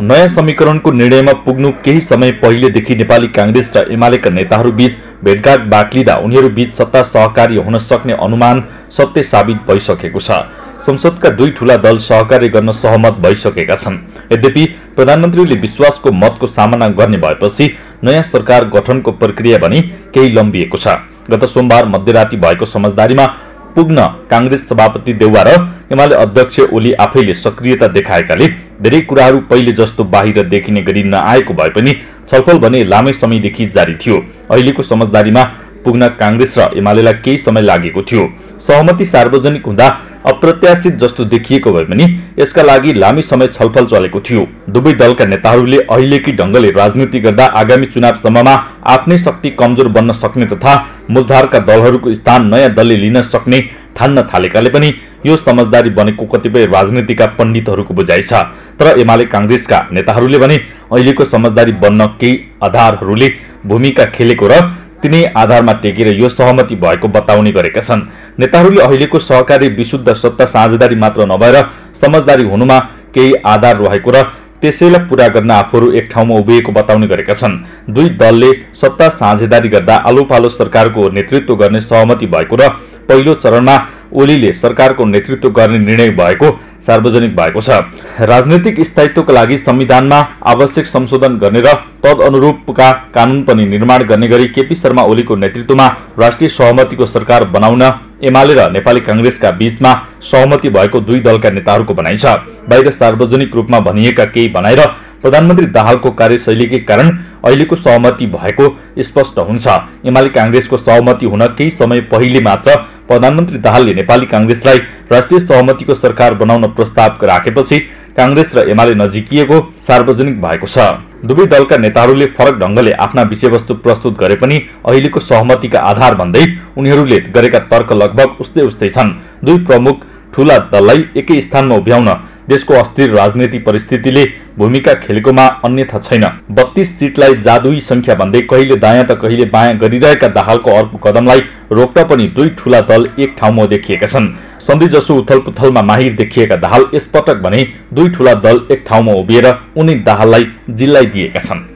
नयाँ समीकरणको निर्णयमा पुग्नु केही समय पहिलेदेखि नेपाली काङ्ग्रेस र एमालेका नेताहरूबीच भेटघाट बाक्लिँदा उनीहरूबीच सत्ता सहकार्य हुन सक्ने अनुमान सत्य साबित भइसकेको छ। संसदका दुई ठूला दल सहकार्य गर्न सहमत भइसकेका छन्। यद्यपि प्रधानमन्त्रीले विश्वासको मतको सामना गर्ने भएपछि नयाँ सरकार गठनको प्रक्रिया भने केही लम्बिएको छ। गत सोमबार मध्यराति भएको समझदारीमा पुग्न काङ्ग्रेस सभापति देउवा र एमाले अध्यक्ष ओली आफैले सक्रियता देखाएकाले धेरै कुराहरू पहिले जस्तो बाहिर देखिने गरी नआएको भए पनि छलफल भने लामै समयदेखि जारी थियो। अहिलेको समझदारीमा पुग्न काङ्ग्रेस र एमालेलाई केही समय लागेको थियो। सहमति सार्वजनिक हुँदा अप्रत्याशित जस्तो देखिएको भए पनि यसका लागि लामै समय छलफल चलेको थियो। दुवै दलका नेताहरूले अहिलेकी ढङ्गले राजनीति गर्दा आगामी चुनावसम्ममा आफ्नै शक्ति कमजोर बन्न सक्ने तथा मूलधारका दलहरूको स्थान नयाँ दलले लिन सक्ने ठान्न थालेकाले पनि यो समझदारी बनेको कतिपय राजनीतिका पण्डितहरूको बुझाइ छ। तर एमाले काङ्ग्रेसका नेताहरूले भने अहिलेको समझदारी बन्न केही आधारहरूले भूमिका खेलेको र तिनै आधारमा टेकेर यो सहमति भएको बताउने गरेका छन्। नेताहरूले अहिलेको सहकारी विशुद्ध सत्ता साझेदारी मात्र नभएर समझदारी हुनुमा केही आधार रहेको र त्यसैलाई पूरा गर्न आफूहरू एक ठाउँमा उभिएको बताउने गरेका छन्। दुई दलले सत्ता साझेदारी गर्दा आलो पालो सरकारको नेतृत्व गर्ने सहमति भएको र पहिलो चरणमा ओलीले सरकारको नेतृत्व गर्ने निर्णय भएको सार्वजनिक भएको छ। राजनैतिक स्थायित्वका लागि संविधानमा आवश्यक संशोधन गर्ने र तद अनुरूपका कानून पनि निर्माण गर्ने गरी केपी शर्मा ओलीको नेतृत्वमा राष्ट्रिय सहमतिको सरकार बनाउन एमाले र नेपाली काङ्ग्रेसका बीचमा सहमति भएको दुई दलका नेताहरूको भनाइ छ। बाहिर सार्वजनिक रूपमा भनिएका केही भनाइ र प्रधानमन्त्री दाहालको कार्यशैलीकै कारण अहिलेको सहमति भएको स्पष्ट हुन्छ। एमाले काङ्ग्रेसको सहमति हुन केही समय पहिले मात्र प्रधानमन्त्री दाहालले नेपाली काङ्ग्रेसलाई राष्ट्रिय सहमतिको सरकार बनाउन प्रस्ताव राखेपछि काङ्ग्रेस र एमाले नजिकिएको सार्वजनिक भएको छ। दुवै दलका नेताहरूले फरक ढङ्गले आफ्ना विषयवस्तु प्रस्तुत गरे पनि अहिलेको सहमतिका आधार भन्दै उनीहरूले गरेका तर्क लगभग उस्तै उस्तै छन्। दुई प्रमुख ठूला दललाई एकै स्थानमा उभ्याउन देशको अस्थिर राजनीतिक परिस्थितिले भूमिका खेलेकोमा अन्यथा छैन। बत्तीस सिटलाई जादुई संख्या भन्दै कहिले दायाँ त कहिले बायाँ गरिरहेका दाहालको अर्को कदमलाई रोक्न पनि दुई ठूला दल एक ठाउँमा देखिएका छन्। सन्धि जसो उथल पुथलमा माहिर देखिएका दाहाल यसपटक भने दुई ठूला दल एक ठाउँमा उभिएर उनी दाहाललाई जिल्लाइदिएका छन्।